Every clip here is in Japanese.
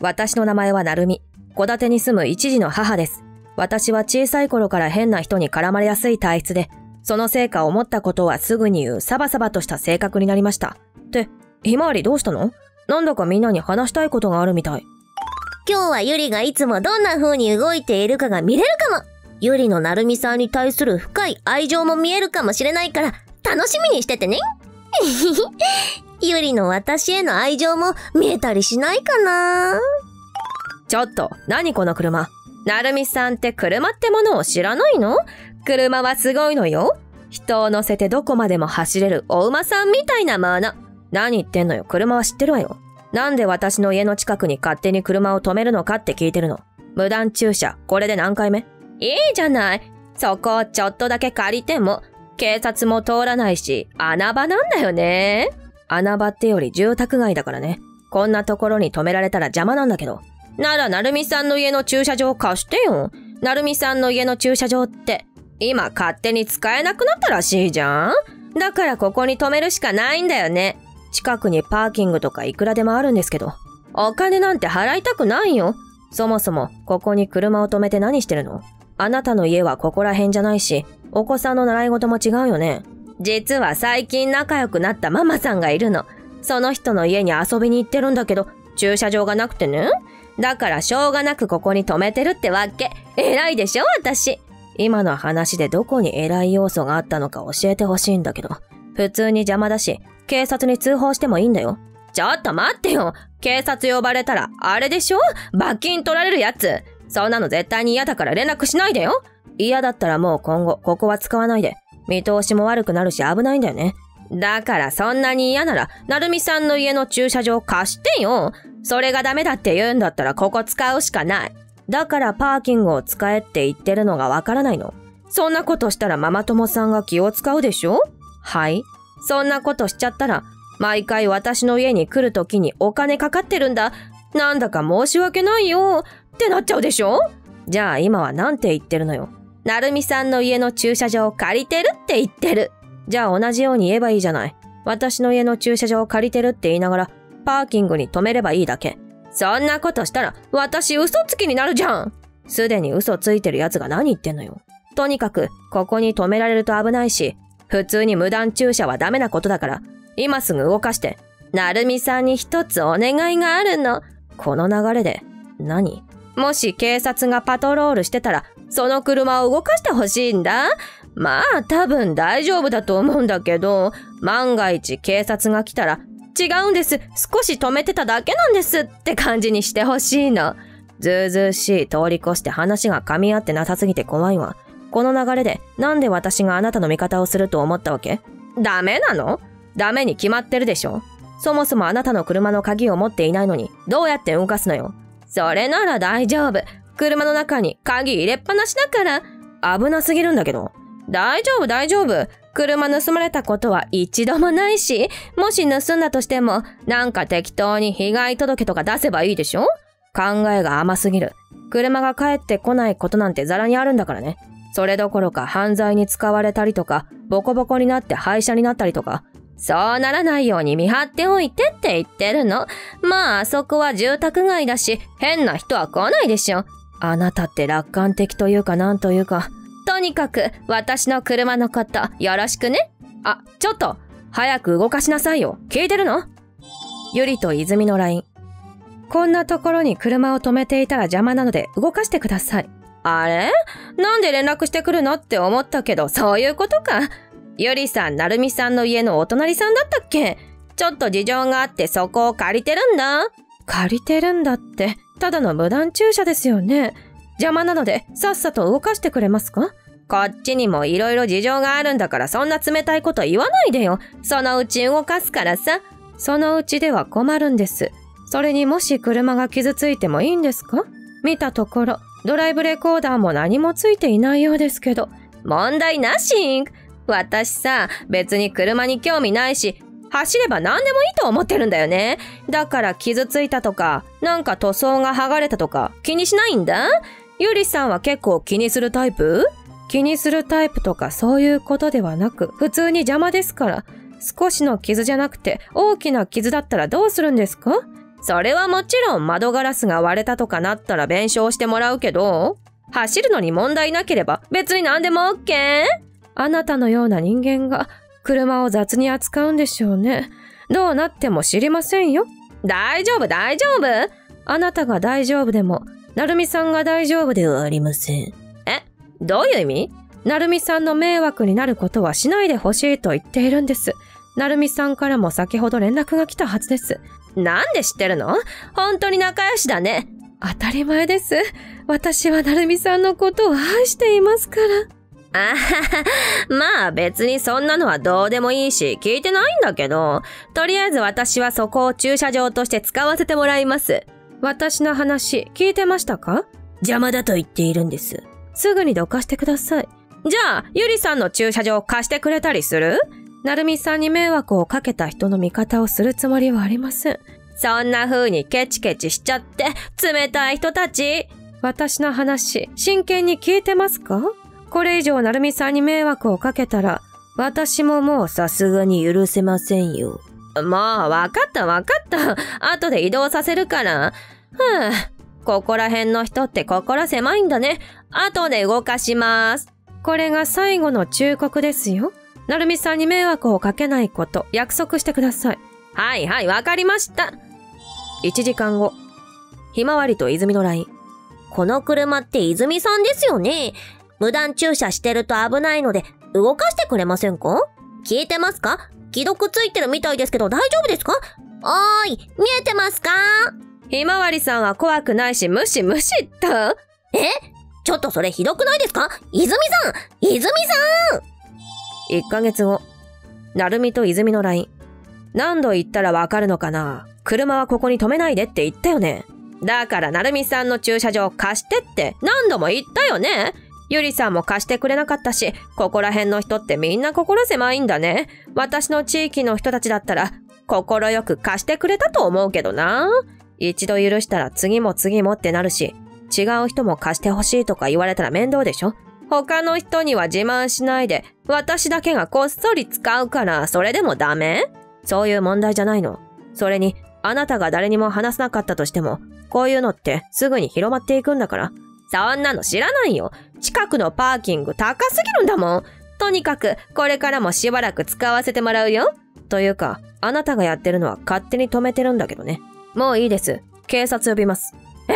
私の名前はなるみ。戸建てに住む一児の母です。私は小さい頃から変な人に絡まれやすい体質で、そのせいか思ったことはすぐに言うサバサバとした性格になりました。って、ひまわりどうしたの？なんだかみんなに話したいことがあるみたい。今日はゆりがいつもどんな風に動いているかが見れるかもゆりのなるみさんに対する深い愛情も見えるかもしれないから楽しみにしててねゆりの私への愛情も見えたりしないかな？ちょっと、何この車？なるみさんって車ってものを知らないの？車はすごいのよ。人を乗せてどこまでも走れるお馬さんみたいなもの。何言ってんのよ、車は知ってるわよ。なんで私の家の近くに勝手に車を止めるのかって聞いてるの。無断駐車、これで何回目？いいじゃない。そこをちょっとだけ借りても、警察も通らないし、穴場なんだよね。穴場ってより住宅街だからね。こんなところに止められたら邪魔なんだけど。なら、なるみさんの家の駐車場貸してよ。なるみさんの家の駐車場って、今勝手に使えなくなったらしいじゃんだからここに止めるしかないんだよね。近くにパーキングとかいくらでもあるんですけど。お金なんて払いたくないよ。そもそも、ここに車を止めて何してるの？あなたの家はここら辺じゃないし、お子さんの習い事も違うよね。実は最近仲良くなったママさんがいるの。その人の家に遊びに行ってるんだけど、駐車場がなくてね。だからしょうがなくここに止めてるってわけ。偉いでしょ私。今の話でどこに偉い要素があったのか教えてほしいんだけど。普通に邪魔だし、警察に通報してもいいんだよ。ちょっと待ってよ。警察呼ばれたら、あれでしょ？罰金取られるやつ。そんなの絶対に嫌だから連絡しないでよ。嫌だったらもう今後、ここは使わないで。見通しも悪くなるし危ないんだよね。だからそんなに嫌なら、なるみさんの家の駐車場貸してよ。それがダメだって言うんだったらここ使うしかない。だからパーキングを使えって言ってるのがわからないの。そんなことしたらママ友さんが気を使うでしょ？はい。そんなことしちゃったら、毎回私の家に来るときにお金かかってるんだ。なんだか申し訳ないよ。ってなっちゃうでしょ？じゃあ今はなんて言ってるのよ？なるみさんの家の駐車場を借りてるって言ってる。じゃあ同じように言えばいいじゃない。私の家の駐車場を借りてるって言いながら、パーキングに止めればいいだけ。そんなことしたら、私嘘つきになるじゃんすでに嘘ついてる奴が何言ってんのよ。とにかく、ここに止められると危ないし、普通に無断駐車はダメなことだから、今すぐ動かして。なるみさんに一つお願いがあるの。この流れで、何？もし警察がパトロールしてたら、その車を動かしてほしいんだ？まあ、多分大丈夫だと思うんだけど、万が一警察が来たら、違うんです。少し止めてただけなんですって感じにしてほしいの。ずうずうしい通り越して話が噛み合ってなさすぎて怖いわ。この流れで、なんで私があなたの味方をすると思ったわけ？ダメなの？ダメに決まってるでしょそもそもあなたの車の鍵を持っていないのに、どうやって動かすのよ？それなら大丈夫。車の中に鍵入れっぱなしだから。危なすぎるんだけど。大丈夫大丈夫。車盗まれたことは一度もないし、もし盗んだとしても、なんか適当に被害届とか出せばいいでしょ？考えが甘すぎる。車が帰ってこないことなんてザラにあるんだからね。それどころか犯罪に使われたりとか、ボコボコになって廃車になったりとか、そうならないように見張っておいてって言ってるの。まあ、あそこは住宅街だし、変な人は来ないでしょ。あなたって楽観的というかなんというか。とにかく、私の車のこと、よろしくね。あ、ちょっと、早く動かしなさいよ。聞いてるの？ゆりと泉の LINE。こんなところに車を止めていたら邪魔なので動かしてください。あれ？なんで連絡してくるの？って思ったけど、そういうことか。ゆりさん、なるみさんの家のお隣さんだったっけ？ちょっと事情があってそこを借りてるんだ。借りてるんだって、ただの無断駐車ですよね。邪魔なので、さっさと動かしてくれますか？こっちにもいろいろ事情があるんだからそんな冷たいこと言わないでよ。そのうち動かすからさ。そのうちでは困るんです。それにもし車が傷ついてもいいんですか？見たところ、ドライブレコーダーも何もついていないようですけど。問題なし私さ、別に車に興味ないし、走れば何でもいいと思ってるんだよね。だから傷ついたとか、なんか塗装が剥がれたとか気にしないんだ？ゆりさんは結構気にするタイプ？気にするタイプとかそういうことではなく、普通に邪魔ですから。少しの傷じゃなくて大きな傷だったらどうするんですか？それはもちろん窓ガラスが割れたとかなったら弁償してもらうけど、走るのに問題なければ別に何でも OK? あなたのような人間が車を雑に扱うんでしょうね。どうなっても知りませんよ。大丈夫大丈夫あなたが大丈夫でも、なるみさんが大丈夫ではありません。え？どういう意味？なるみさんの迷惑になることはしないでほしいと言っているんです。なるみさんからも先ほど連絡が来たはずです。なんで知ってるの？本当に仲良しだね。当たり前です。私はなるみさんのことを愛していますから。あはは、まあ別にそんなのはどうでもいいし、聞いてないんだけど、とりあえず私はそこを駐車場として使わせてもらいます。私の話、聞いてましたか？邪魔だと言っているんです。すぐにどかしてください。じゃあ、ゆりさんの駐車場を貸してくれたりする？なるみさんに迷惑をかけた人の味方をするつもりはありません。そんな風にケチケチしちゃって、冷たい人たち。私の話、真剣に聞いてますか？これ以上なるみさんに迷惑をかけたら、私ももうさすがに許せませんよ。まあ、わかったわかった。後で移動させるから。ふぅ。ここら辺の人って心狭いんだね。後で動かします。これが最後の忠告ですよ。なるみさんに迷惑をかけないこと約束してください。はいはい、わかりました。1時間後。ひまわりと泉のライン。この車って泉さんですよね。無断駐車してると危ないので、動かしてくれませんか？聞いてますか？既読ついてるみたいですけど大丈夫ですか？おーい、見えてますか？ひまわりさんは怖くないし、無視無視っと。え？ちょっとそれひどくないですか？泉さん泉さん !1 ヶ月後、なるみと泉の LINE。何度言ったらわかるのかな？車はここに止めないでって言ったよね。だからなるみさんの駐車場貸してって何度も言ったよねゆりさんも貸してくれなかったし、ここら辺の人ってみんな心狭いんだね。私の地域の人たちだったら、心よく貸してくれたと思うけどな。一度許したら次も次もってなるし、違う人も貸してほしいとか言われたら面倒でしょ他の人には自慢しないで、私だけがこっそり使うから、それでもダメ？そういう問題じゃないの。それに、あなたが誰にも話さなかったとしても、こういうのってすぐに広まっていくんだから。そんなの知らないよ。近くのパーキング高すぎるんだもん。とにかく、これからもしばらく使わせてもらうよ。というか、あなたがやってるのは勝手に止めてるんだけどね。もういいです。警察呼びます。え？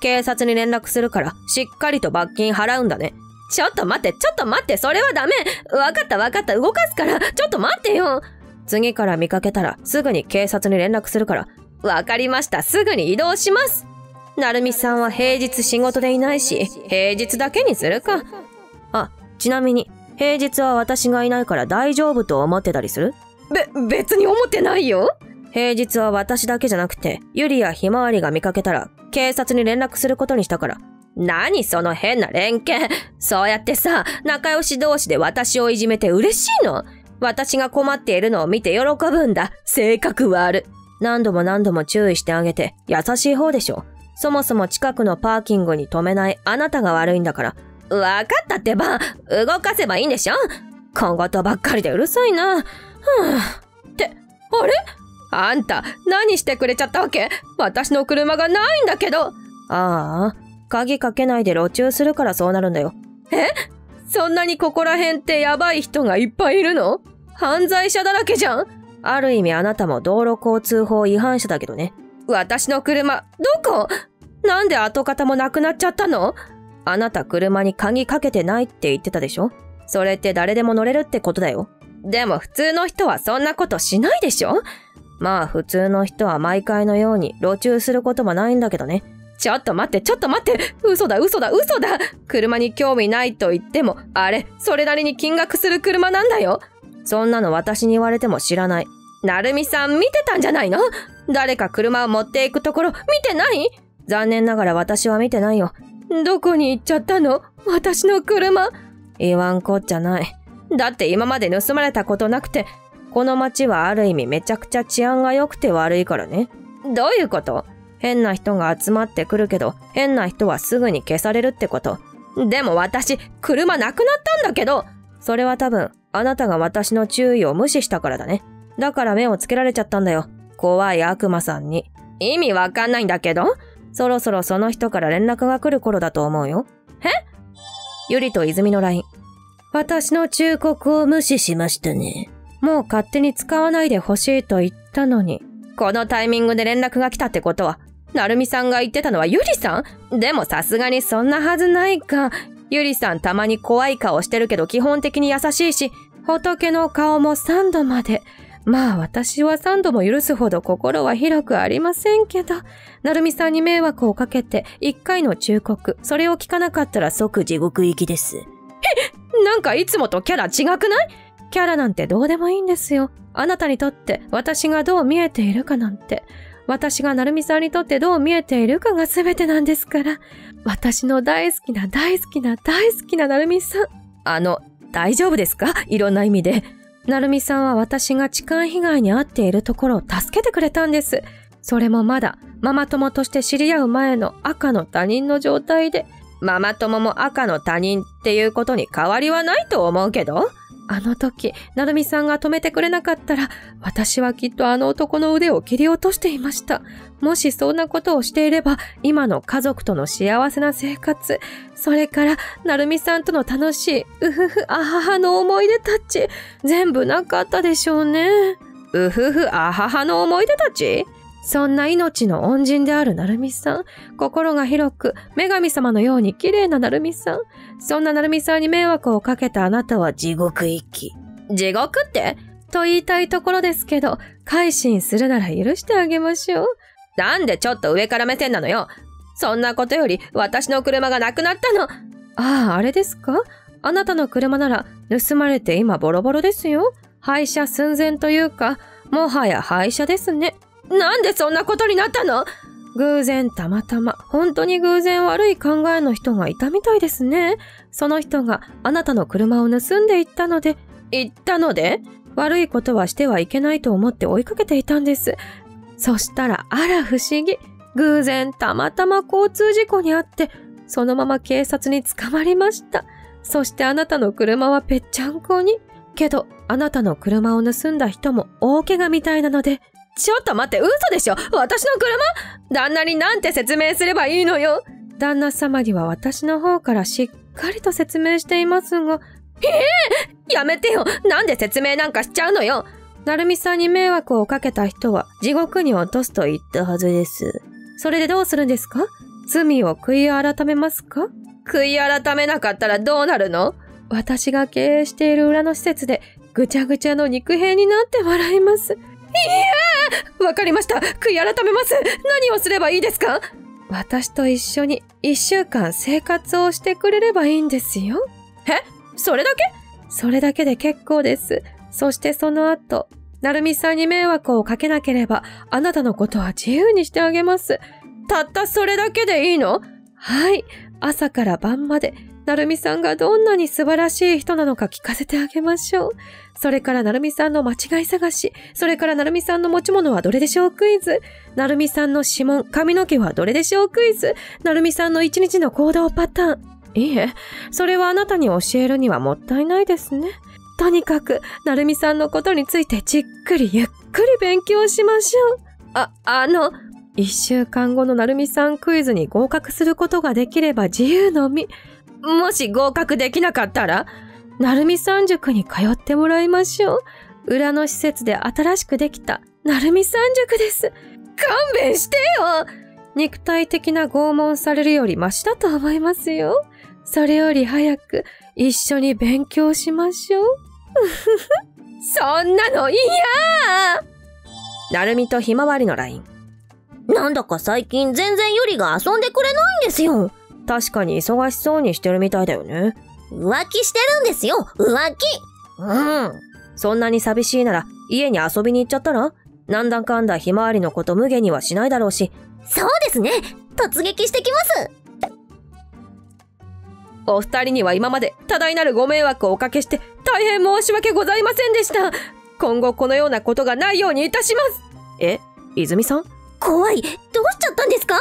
警察に連絡するから、しっかりと罰金払うんだね。ちょっと待って、ちょっと待って、それはダメ。わかったわかった、動かすから、ちょっと待ってよ。次から見かけたら、すぐに警察に連絡するから。わかりました、すぐに移動します。なるみさんは平日仕事でいないし、平日だけにするか。あ、ちなみに、平日は私がいないから大丈夫と思ってたりする？べ、別に思ってないよ。平日は私だけじゃなくて、ゆりやひまわりが見かけたら、警察に連絡することにしたから。何その変な連携。そうやってさ、仲良し同士で私をいじめて嬉しいの？私が困っているのを見て喜ぶんだ。性格はある。何度も何度も注意してあげて、優しい方でしょ。そもそも近くのパーキングに止めないあなたが悪いんだから。わかったってば、動かせばいいんでしょ？今後とばっかりでうるさいな。ふぅ。って、あれ？あんた、何してくれちゃったわけ？私の車がないんだけど。ああ、鍵かけないで路中するからそうなるんだよ。え？そんなにここら辺ってやばい人がいっぱいいるの？犯罪者だらけじゃん？ある意味あなたも道路交通法違反者だけどね。私の車、どこ？なんで跡形もなくなっちゃったの？あなた車に鍵かけてないって言ってたでしょ？それって誰でも乗れるってことだよ。でも普通の人はそんなことしないでしょ？まあ普通の人は毎回のように路中することもないんだけどね。ちょっと待って、ちょっと待って！嘘だ、嘘だ、嘘だ！車に興味ないと言っても、あれ、それなりに金額する車なんだよ？そんなの私に言われても知らない。なるみさん見てたんじゃないの？誰か車を持っていくところ見てない？残念ながら私は見てないよ。どこに行っちゃったの？私の車？言わんこっちゃない。だって今まで盗まれたことなくて、この街はある意味めちゃくちゃ治安が良くて悪いからね。どういうこと？変な人が集まってくるけど、変な人はすぐに消されるってこと。でも私、車なくなったんだけどそれは多分、あなたが私の注意を無視したからだね。だから目をつけられちゃったんだよ。怖い悪魔さんに。意味わかんないんだけど？そろそろその人から連絡が来る頃だと思うよ。え？ゆりと泉の LINE。私の忠告を無視しましたね。もう勝手に使わないでほしいと言ったのに。このタイミングで連絡が来たってことは、なるみさんが言ってたのはゆりさん？でもさすがにそんなはずないか。ゆりさんたまに怖い顔してるけど基本的に優しいし、仏の顔も3度まで。まあ私は3度も許すほど心は広くありませんけど、なるみさんに迷惑をかけて1回の忠告、それを聞かなかったら即地獄行きです。え、なんかいつもとキャラ違くない？キャラなんてどうでもいいんですよ。あなたにとって私がどう見えているかなんて、私がなるみさんにとってどう見えているかが全てなんですから。私の大好きな大好きな大好きななるみさん。あの、大丈夫ですか？いろんな意味で。なるみさんは私が痴漢被害に遭っているところを助けてくれたんです。それもまだ、ママ友として知り合う前の赤の他人の状態で、ママ友も赤の他人っていうことに変わりはないと思うけどあの時、なるみさんが止めてくれなかったら、私はきっとあの男の腕を切り落としていました。もしそんなことをしていれば、今の家族との幸せな生活、それから、なるみさんとの楽しい、うふふ、あははの思い出たち、全部なかったでしょうね。うふふ、あははの思い出たち？そんな命の恩人である成美さん。心が広く、女神様のように綺麗な成美さん。そんな成美さんに迷惑をかけたあなたは地獄行き。地獄って？と言いたいところですけど、改心するなら許してあげましょう。なんでちょっと上から目線なのよ？そんなことより私の車がなくなったの？ああ、あれですか？あなたの車なら盗まれて今ボロボロですよ。廃車寸前というか、もはや廃車ですね。なんでそんなことになったの？偶然たまたま、本当に偶然悪い考えの人がいたみたいですね。その人があなたの車を盗んでいったので、行ったので？悪いことはしてはいけないと思って追いかけていたんです。そしたら、あら不思議。偶然たまたま交通事故にあって、そのまま警察に捕まりました。そしてあなたの車はぺっちゃんこに。けど、あなたの車を盗んだ人も大怪我みたいなので、ちょっと待って、嘘でしょ？私の車？旦那になんて説明すればいいのよ。旦那様には私の方からしっかりと説明していますが、ええー、やめてよ。なんで説明なんかしちゃうのよ？なるみさんに迷惑をかけた人は地獄に落とすと言ったはずです。それでどうするんですか？罪を悔い改めますか？悔い改めなかったらどうなるの？私が経営している裏の施設でぐちゃぐちゃの肉兵になってもらいます。いやわかりました悔い改めます何をすればいいですか？私と一緒に一週間生活をしてくれればいいんですよ。え？それだけ？それだけで結構です。そしてその後、なるみさんに迷惑をかけなければ、あなたのことは自由にしてあげます。たったそれだけでいいの？はい。朝から晩まで、なるみさんがどんなに素晴らしい人なのか聞かせてあげましょう。それからなるみさんの間違い探し、それからなるみさんの持ち物はどれでしょうクイズ、なるみさんの指紋、髪の毛はどれでしょうクイズ、なるみさんの一日の行動パターン。いいえ、それはあなたに教えるにはもったいないですね。とにかく、なるみさんのことについてじっくりゆっくり勉強しましょう。あ、あの、一週間後のなるみさんクイズに合格することができれば自由のみ。もし合格できなかったら成美山塾に通ってもらいましょう。裏の施設で新しくできた成美山塾です。勘弁してよ肉体的な拷問されるよりマシだと思いますよ。それより早く一緒に勉強しましょう。そんなの嫌なるみとひまわりの LINE。なんだか最近全然ゆりが遊んでくれないんですよ。確かに忙しそうにしてるみたいだよね。浮気してるんですよ浮気うん。そんなに寂しいなら家に遊びに行っちゃったら？なんだかんだひまわりのこと無限にはしないだろうし。そうですね突撃してきますお二人には今まで多大なるご迷惑をおかけして大変申し訳ございませんでした。今後このようなことがないようにいたします。え泉さん？怖い。どうしちゃったんですか？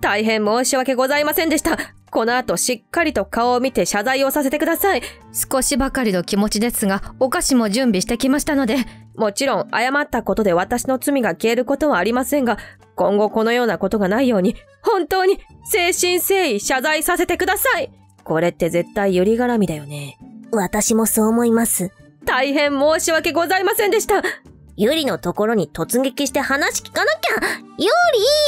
大変申し訳ございませんでした。この後しっかりと顔を見て謝罪をさせてください。少しばかりの気持ちですが、お菓子も準備してきましたので、もちろん謝ったことで私の罪が消えることはありませんが、今後このようなことがないように、本当に誠心誠意謝罪させてください。これって絶対ゆり絡みだよね。私もそう思います。大変申し訳ございませんでした。ゆりのところに突撃して話聞かなきゃゆ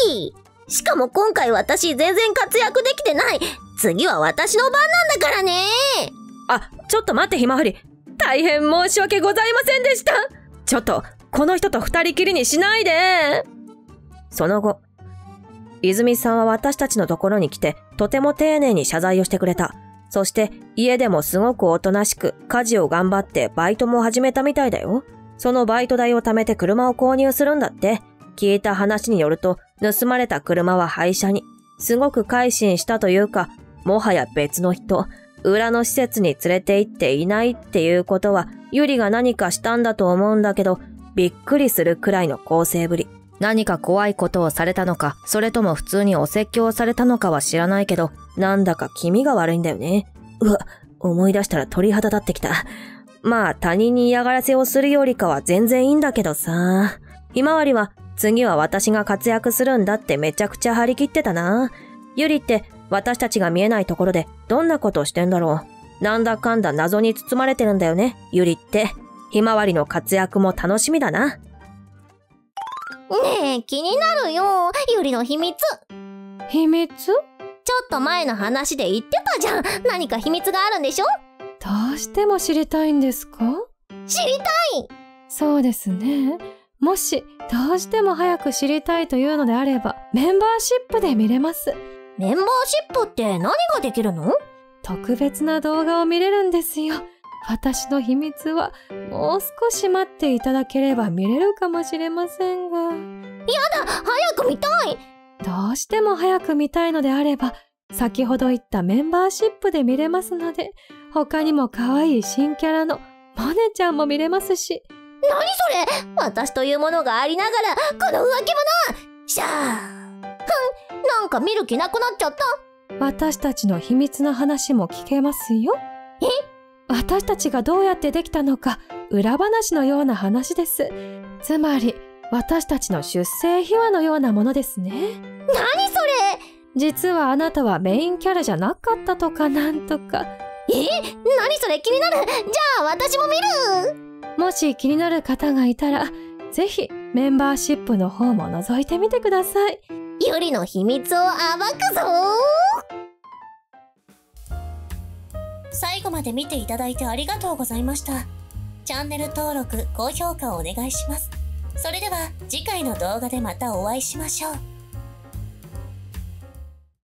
りしかも今回私全然活躍できてない次は私の番なんだからねあ、ちょっと待ってひまわり。大変申し訳ございませんでした。ちょっと、この人と二人きりにしないで。その後、泉さんは私たちのところに来て、とても丁寧に謝罪をしてくれた。そして、家でもすごくおとなしく、家事を頑張ってバイトも始めたみたいだよ。そのバイト代を貯めて車を購入するんだって。聞いた話によると、盗まれた車は廃車に。すごく改心したというか、もはや別の人、裏の施設に連れて行っていないっていうことは、ゆりが何かしたんだと思うんだけど、びっくりするくらいの構成ぶり。何か怖いことをされたのか、それとも普通にお説教されたのかは知らないけど、なんだか気味が悪いんだよね。うわ、思い出したら鳥肌立ってきた。まあ他人に嫌がらせをするよりかは全然いいんだけどさ。ひまわりは次は私が活躍するんだってめちゃくちゃ張り切ってたな。ゆりって私たちが見えないところでどんなことをしてんだろう。なんだかんだ謎に包まれてるんだよね、ゆりって。ひまわりの活躍も楽しみだな。ねえ気になるよゆりの秘密秘密？ちょっと前の話で言ってたじゃん何か秘密があるんでしょ？どうしても知りたいんですか？知りたいそうですね。もし、どうしても早く知りたいというのであれば、メンバーシップで見れます。メンバーシップって何ができるの？特別な動画を見れるんですよ。私の秘密は、もう少し待っていただければ見れるかもしれませんが、やだ早く見たいどうしても早く見たいのであれば、先ほど言ったメンバーシップで見れますので、他にも可愛い新キャラのモネちゃんも見れますし、何それ？私というものがありながらこの浮気者。しゃあふんなんか見る気なくなっちゃった。私たちの秘密の話も聞けますよ。え？私たちがどうやってできたのか、裏話のような話です。つまり、私たちの出生秘話のようなものですね。何それ？実はあなたはメインキャラじゃなかったとかなんとか。え？何それ？気になる。じゃあ私も見るもし気になる方がいたら、ぜひメンバーシップの方も覗いてみてください。ゆりの秘密を暴くぞ最後まで見ていただいてありがとうございました。チャンネル登録、高評価をお願いします。それでは次回の動画でまたお会いしましょう。